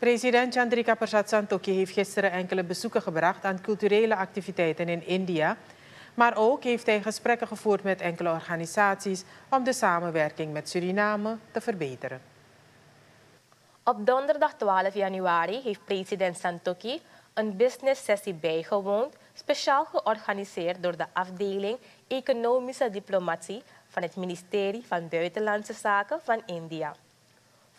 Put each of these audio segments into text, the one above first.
President Chandrika Persat Santokhi heeft gisteren enkele bezoeken gebracht aan culturele activiteiten in India. Maar ook heeft hij gesprekken gevoerd met enkele organisaties om de samenwerking met Suriname te verbeteren. Op donderdag 12 januari heeft president Santokhi een business sessie bijgewoond, speciaal georganiseerd door de afdeling Economische Diplomatie van het ministerie van Buitenlandse Zaken van India.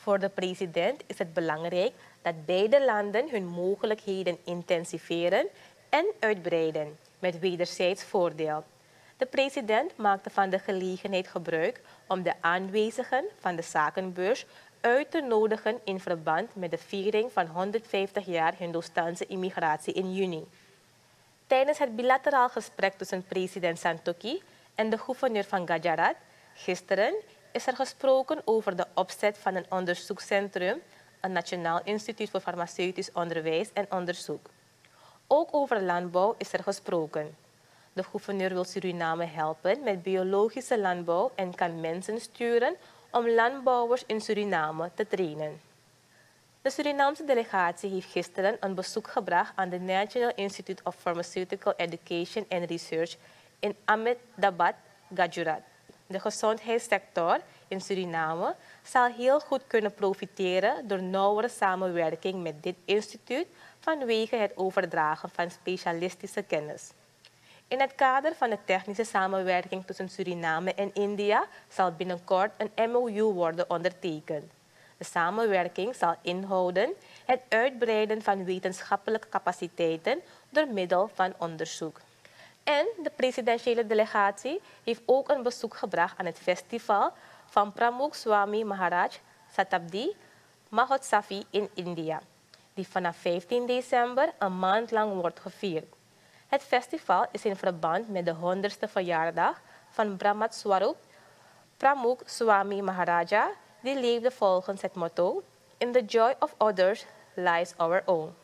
Voor de president is het belangrijk dat beide landen hun mogelijkheden intensiveren en uitbreiden met wederzijds voordeel. De president maakte van de gelegenheid gebruik om de aanwezigen van de zakenbeurs uit te nodigen in verband met de viering van 150 jaar Hindoestaanse immigratie in juni. Tijdens het bilateraal gesprek tussen president Santokhi en de gouverneur van Gujarat gisteren is er gesproken over de opzet van een onderzoekscentrum, een Nationaal Instituut voor Farmaceutisch Onderwijs en Onderzoek. Ook over landbouw is er gesproken. De gouverneur wil Suriname helpen met biologische landbouw en kan mensen sturen om landbouwers in Suriname te trainen. De Surinaamse delegatie heeft gisteren een bezoek gebracht aan het National Institute of Pharmaceutical Education and Research in Ahmedabad, Gujarat. De gezondheidssector in Suriname zal heel goed kunnen profiteren door nauwere samenwerking met dit instituut vanwege het overdragen van specialistische kennis. In het kader van de technische samenwerking tussen Suriname en India zal binnenkort een MOU worden ondertekend. De samenwerking zal inhouden het uitbreiden van wetenschappelijke capaciteiten door middel van onderzoek. En de presidentiële delegatie heeft ook een bezoek gebracht aan het festival van Pramukh Swami Maharaj Satabdi Mahotsavi in India, die vanaf 15 december een maand lang wordt gevierd. Het festival is in verband met de 100ste verjaardag van Brahmat Swarup Pramukh Swami Maharaja, die leefde volgens het motto In the joy of others lies our own.